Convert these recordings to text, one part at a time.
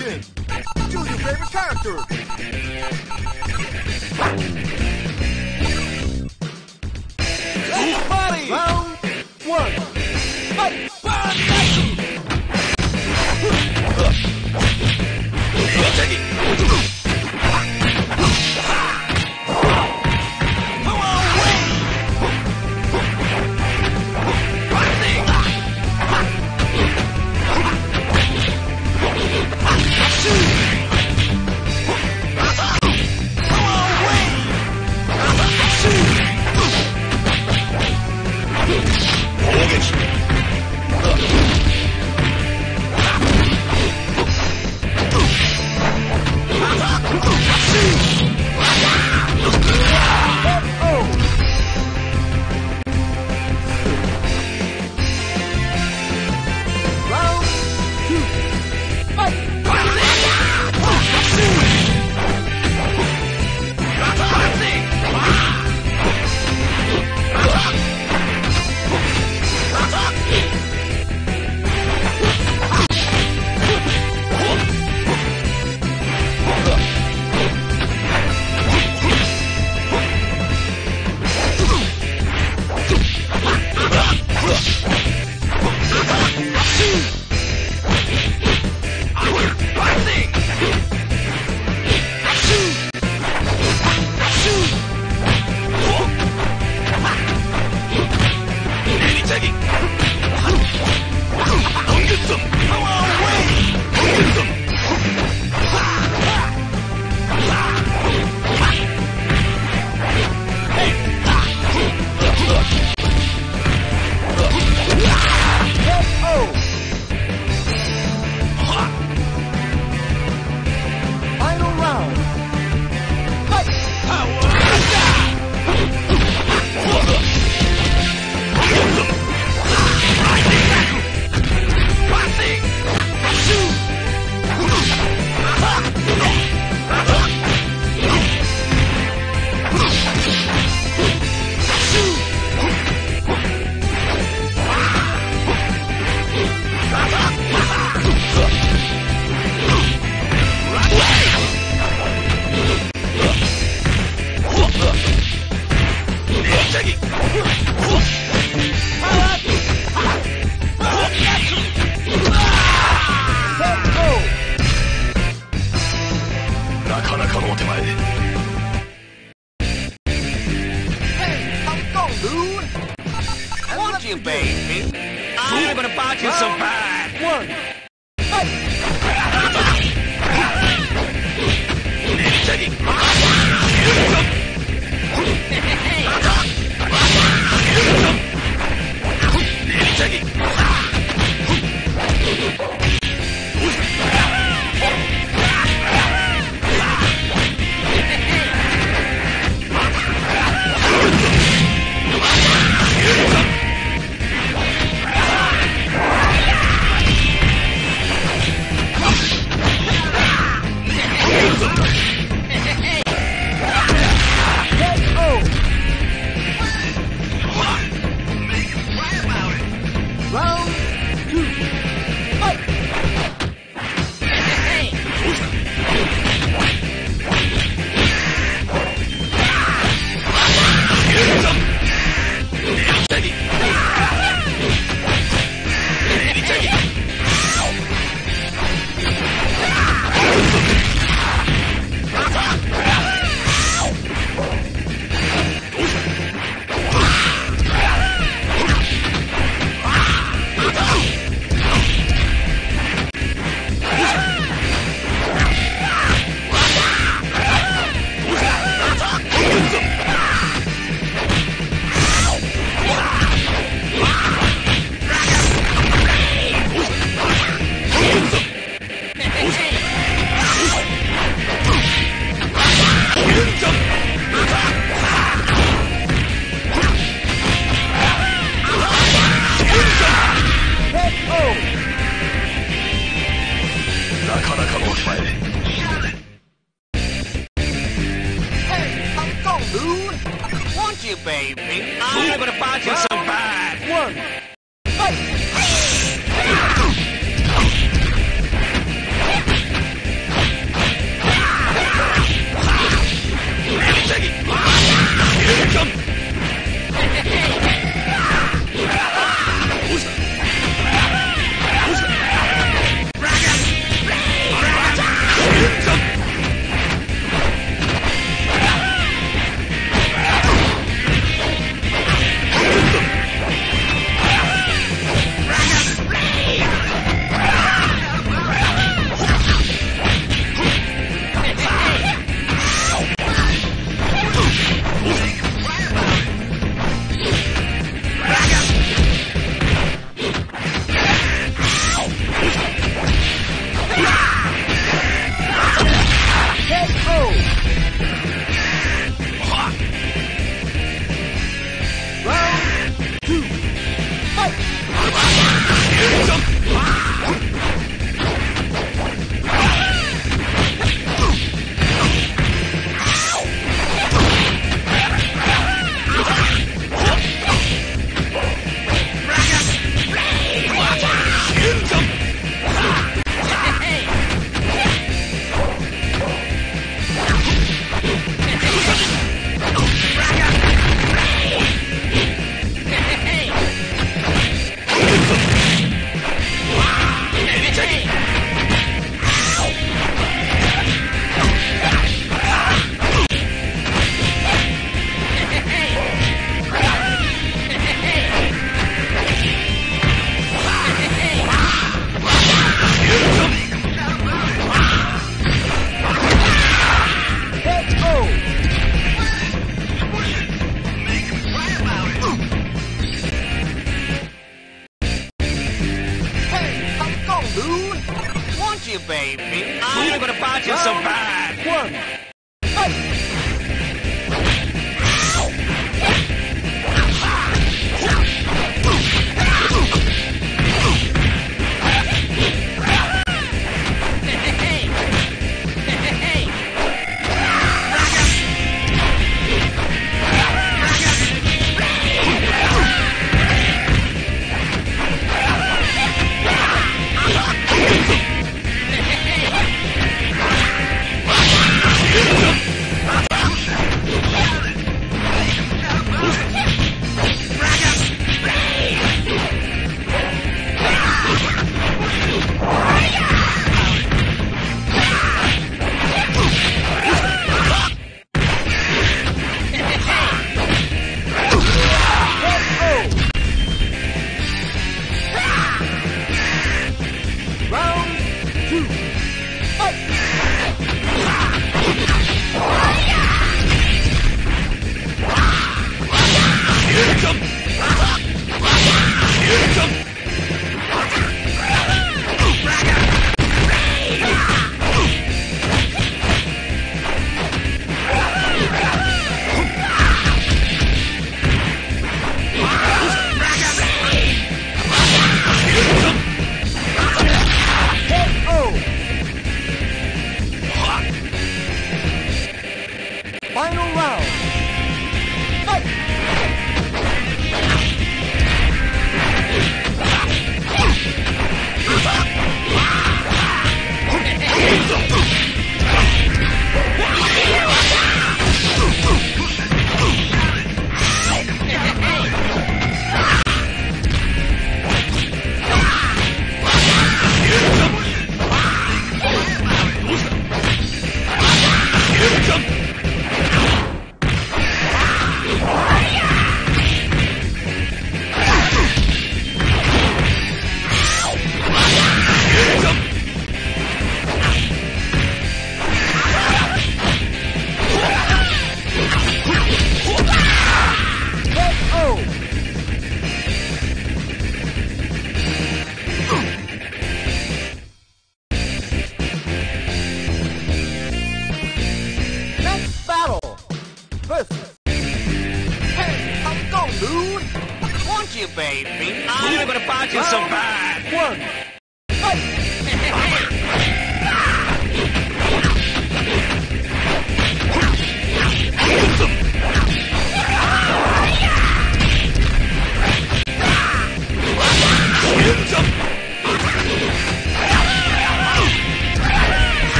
Choose your favorite character. you, baby. I'm gonna box you so bad. One.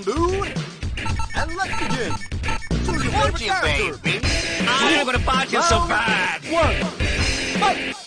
on, dude. And let's begin. Choose your favorite character. Baby. I'm gonna fight you so bad. One. Fight.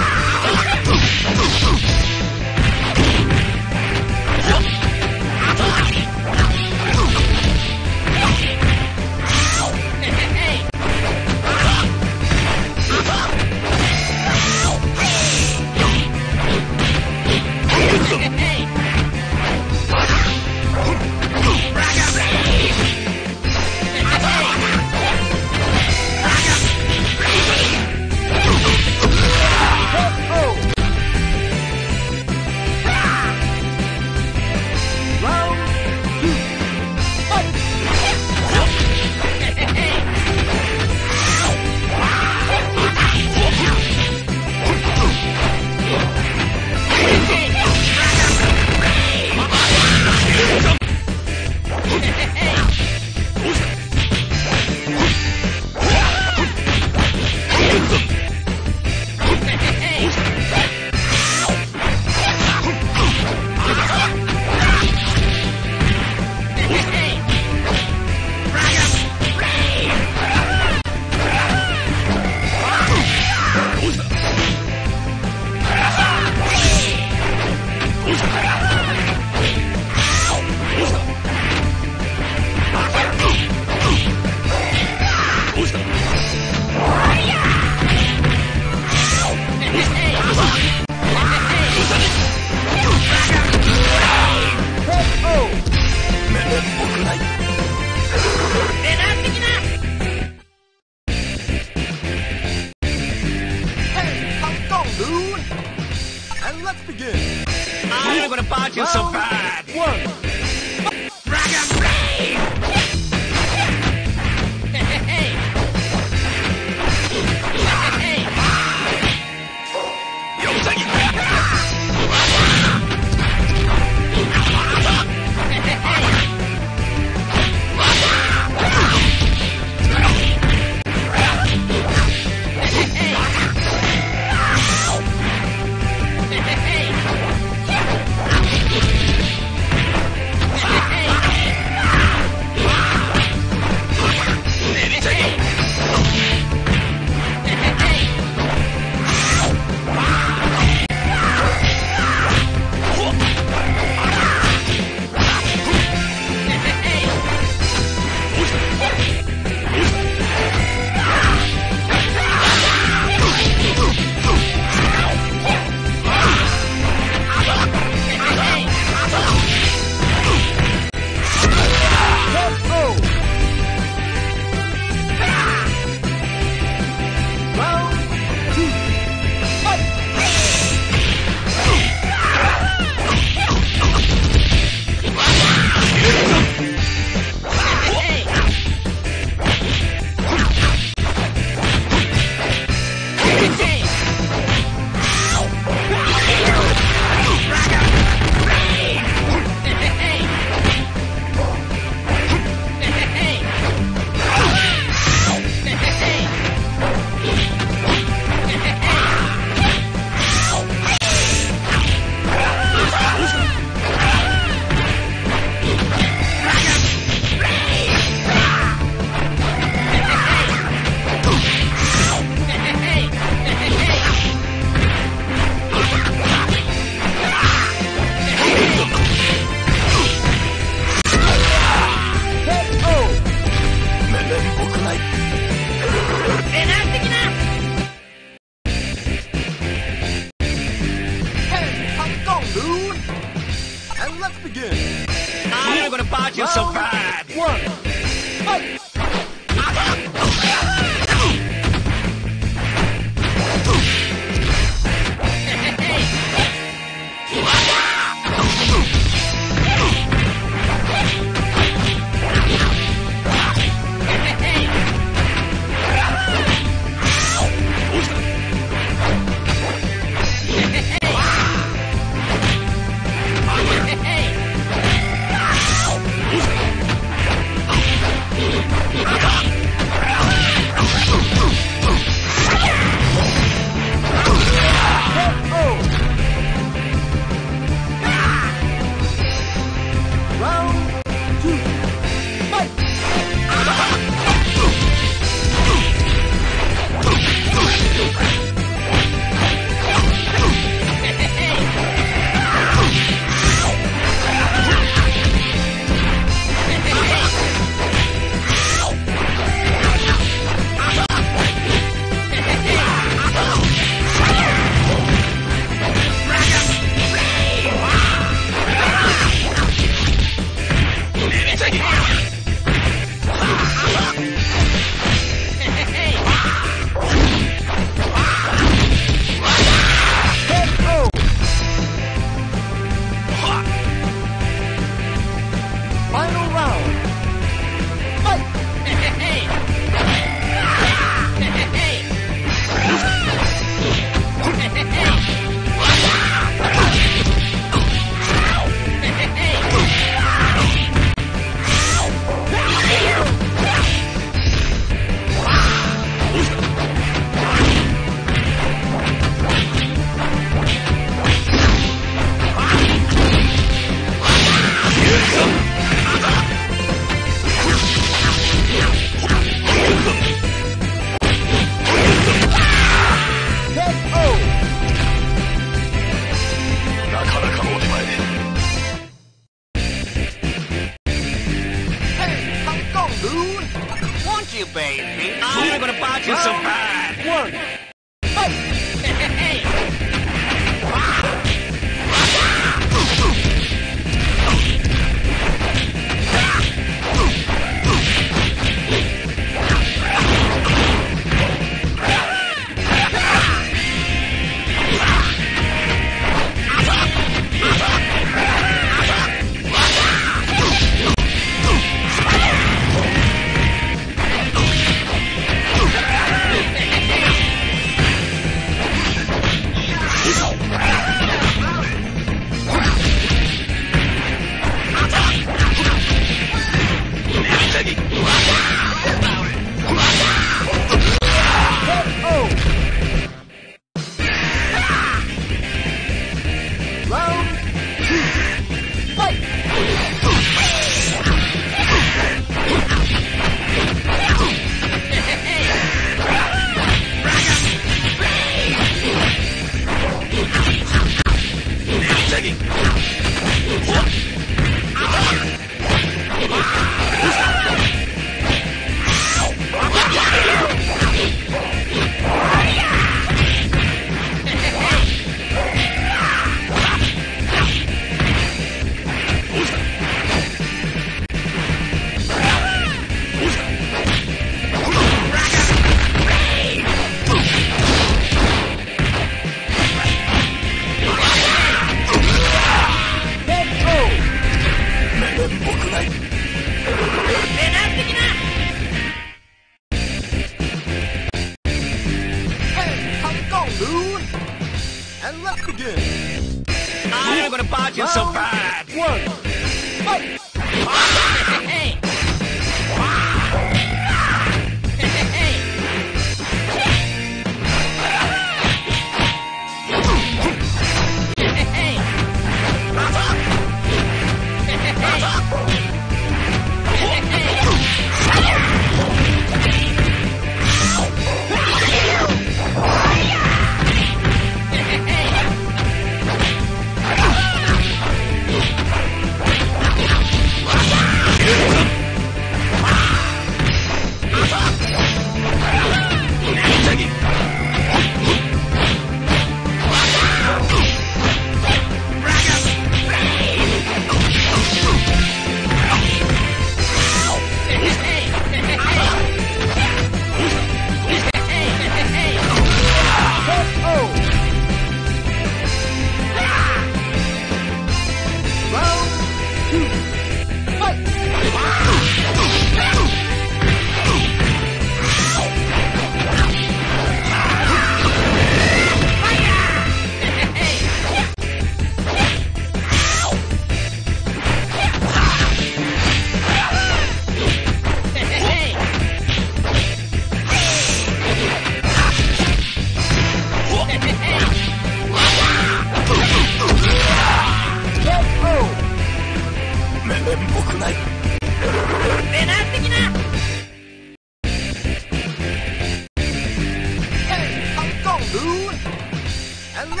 And!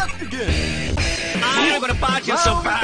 I'm gonna bite you so bad.